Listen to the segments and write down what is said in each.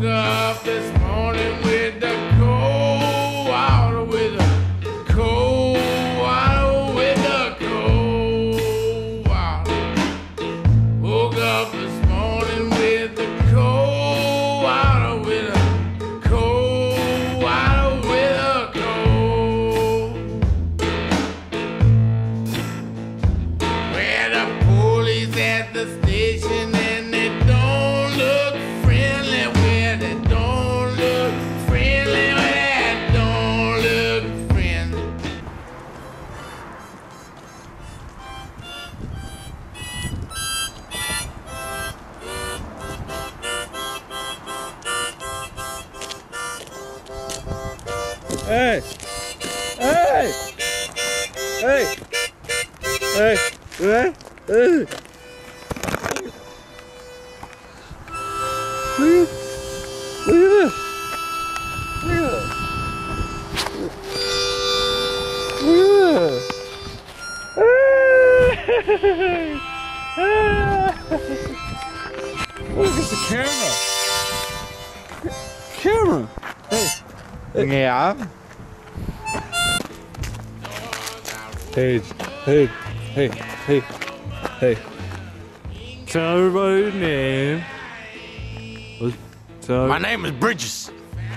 Woke up this morning with the cold water, with the cold water, with the cold water. Woke up this morning with the cold water, with the cold water, with the cold. Where the police at the station Hey! Hey! Hey! Hey! Hey! Hey! Look at, look at this! Look at this! Look at the camera! Camera! Hey! Yeah. Hey, hey, hey, hey, hey. Tell everybody your name. What- Tell My name is Bridges.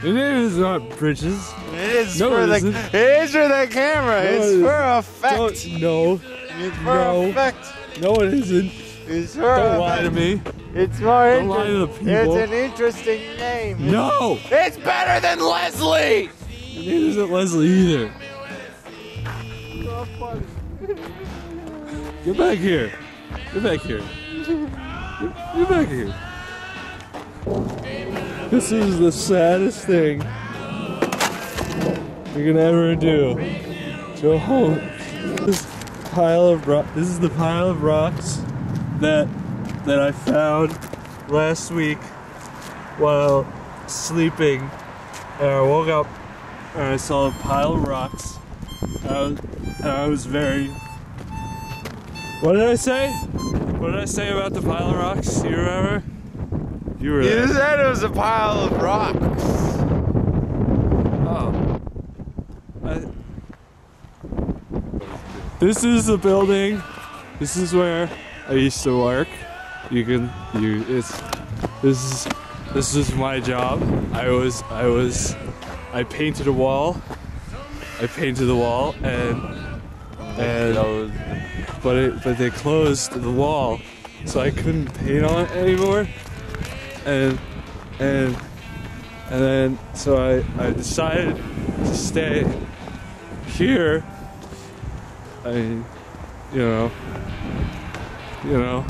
your name is not Bridges. It is No, for it the. isn't. It is for the camera. No, it's it for effect. Don't, no, It's for no. effect. no, it isn't. It's for Don't lie to me. It's more Don't lie to the people. It's an interesting name. No, It's better than Leslie. neither isn't Leslie either. Get back here. Get back here. Get, back here. This is the saddest thing we can ever do. Go home. This pile of rock. This is the pile of rocks that that I found last week while sleeping. And I woke up and I saw a pile of rocks. And I was, and I was very. What did I say? What did I say about the pile of rocks? You remember? You were You said it was a pile of rocks. Oh. I, this is the building. This is where I used to work. You can you it's this is this is my job. I was I was I painted a wall. I painted the wall and and but it but they closed the wall so I couldn't paint on it anymore. And and and then so I, I decided to stay here. I mean, you know, you know.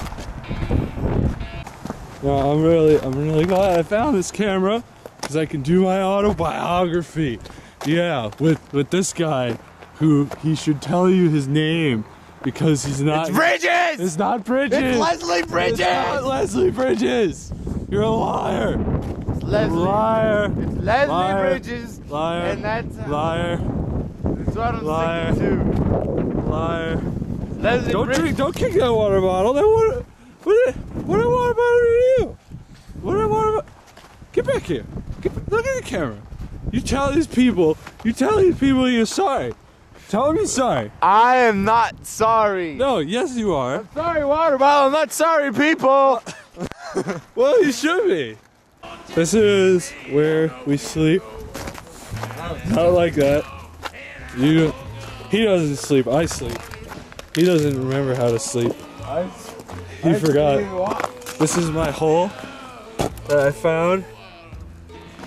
No, I'm really, I'm really glad I found this camera because I can do my autobiography. Yeah, with with this guy, who he should tell you his name because he's not. It's Bridges. It's not Bridges. It's Leslie Bridges! It's not Leslie Bridges. You're a liar. It's Leslie. Liar. It's Leslie Liar. Bridges. Liar. And that's uh, Liar. That's what I'm Liar. sticking to. Liar. Leslie Don't Bridges. drink. Don't kick that water bottle. That water. What? What a water bottle to you? What a water bottle? Get back here. Get, look at the camera. You tell these people. You tell these people you're sorry. Tell you're sorry. I am not sorry. No. Yes, you are. Sorry, water bottle. I'm not sorry, people. Well, you should be. This is where we sleep. Not like that. You. He doesn't sleep. I sleep. He doesn't remember how to sleep. He forgot. This is my hole that I found.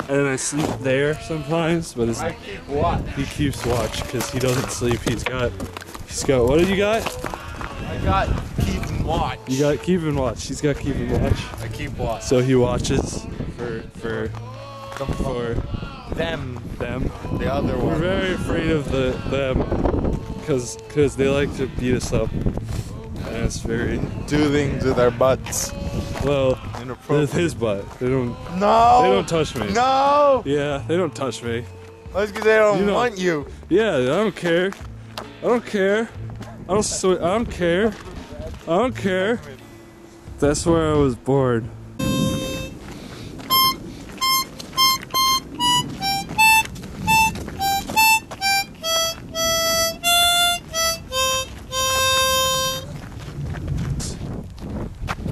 And then I sleep there sometimes, but it's, I keep watch. he keeps watch because he doesn't sleep. He's got, he's got. What did you got? I got keep and watch. You got keep and watch. He's got keep and watch. I keep watch. So he watches for for for Them, them. the other one. We're very afraid of the them because because they like to beat us up. And it's very Do things with our butts. well it's his butt. They don't. No. They don't touch me. No. Yeah, they don't touch me. That's because they don't you know, want you. Yeah, I don't care. I don't care. I don't. Sw- I don't care. I don't care. That's where I was born.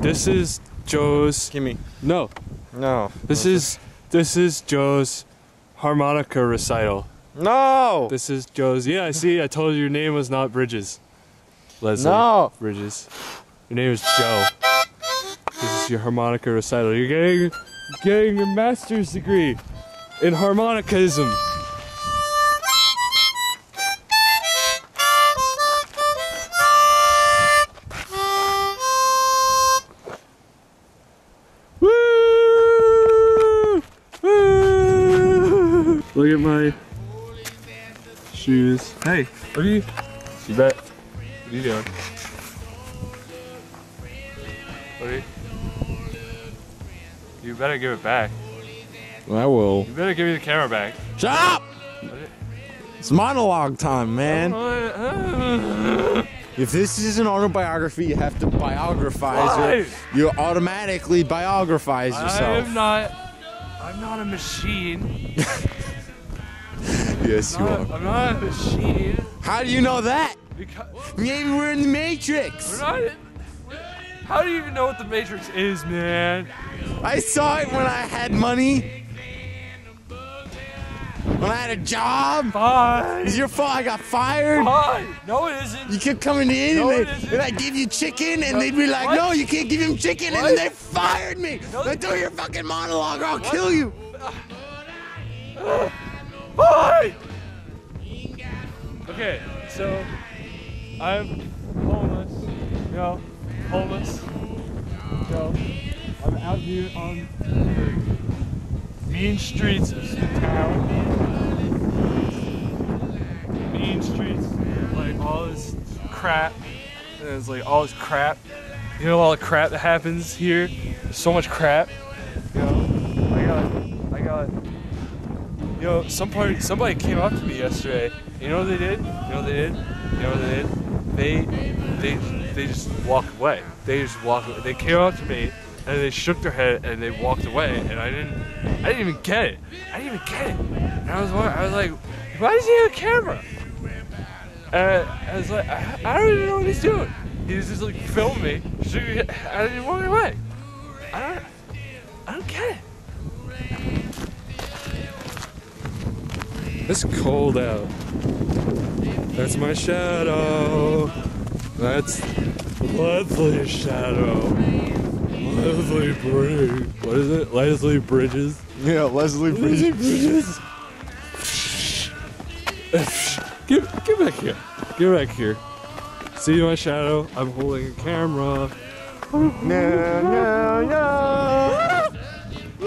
This is Joe's. Gimme. No, No. this is this is Joe's harmonica recital. No. This is Joe's. Yeah, I see. I told you your name was not Bridges. Leslie No. Bridges. Your name is Joe. This is your harmonica recital. You're getting getting your master's degree in harmonicism. Look at my shoes. Hey, what are you? You bet. What are you doing? What are you? You better give it back. I will. You better give me the camera back. Shut up. It's monologue time, man. If this is an autobiography, you have to biographize Why? it. You automatically biographize yourself. I'm not. I'm not a machine. yes, you are. I'm not a machine. How do you know that? Because Maybe we're in the Matrix. we're not. How do you even know what the Matrix is, man? I saw it when I had money. When I had a job. Fine. It's your fault I got fired. Fine. No, it isn't. You kept coming in No, and, they, and I give you chicken and they'd be like, What? no, you can't give him chicken and What? then they fired me. No, they- do your fucking monologue or I'll kill you. Uh, I'm homeless. Know, homeless. So I'm out here on the mean streets of the town. Mean streets, like all this crap. It's like all this crap. You know all the crap that happens here. There's so much crap. Know, I got, I got. You know, somebody somebody came up to me yesterday. You know what they did? You know what they did? You know what they? They they they just walked away. They just walked away. They came up to me and they shook their head and they walked away and I didn't I didn't even get it. I didn't even get it. And I was I was like, why does he have a camera? And I was like, I, I don't even know what he's doing. He's just like filming me, shook and then walked away. I don't I don't get it. It's cold out. That's my shadow. That's Leslie's shadow. Leslie Bridges. What is it? Leslie Bridges. Yeah, Leslie Leslie Bridges. get, get back here. Get back here. See my shadow? I'm holding a camera. No, no, no.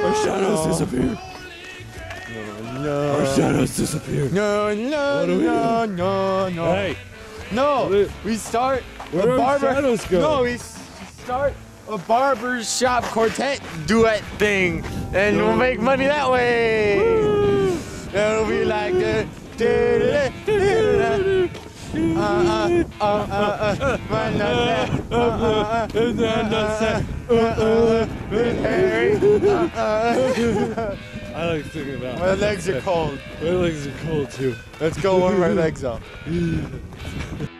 Our shadows disappear. No, shadows disappear. no, no, no, no, no. Hey, No, we start where a barber. shadows go? No, we start a barber shop quartet duet thing, and we'll make money that way. It'll be like the. Uh, uh, uh, uh, uh, my nutsack, uh, uh, uh, uh, uh, uh, Harry, uh, uh, I like thinking about My legs are cold. My legs are cold too. Let's go warm our legs up.